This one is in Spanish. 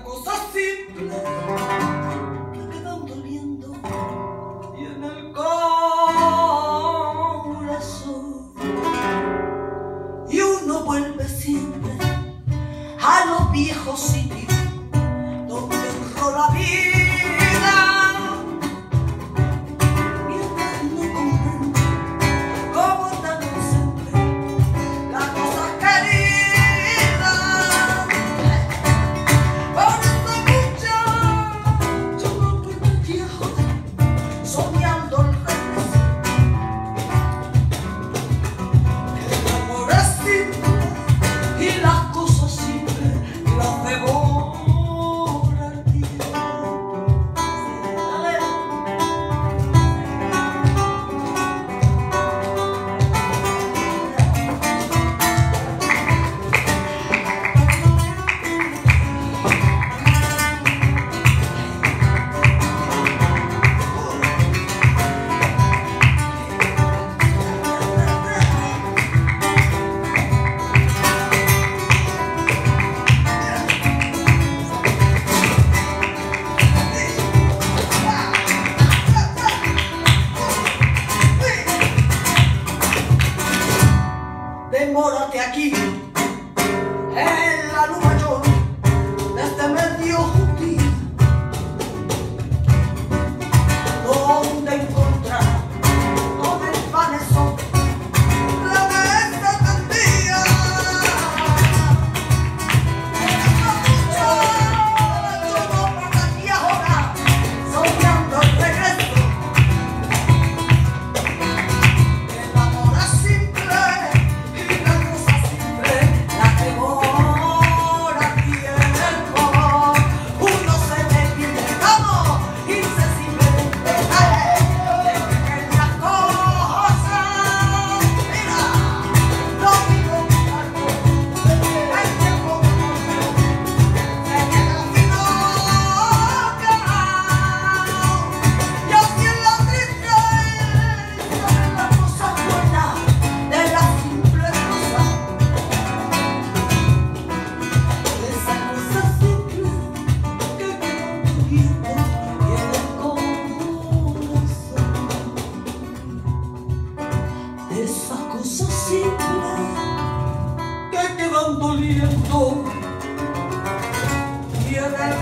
cosas simples que quedan doliendo y en el corazón. Y uno vuelve siempre a los viejos sitios donde entró la vida. cosas simples que te van doliendo. Y en el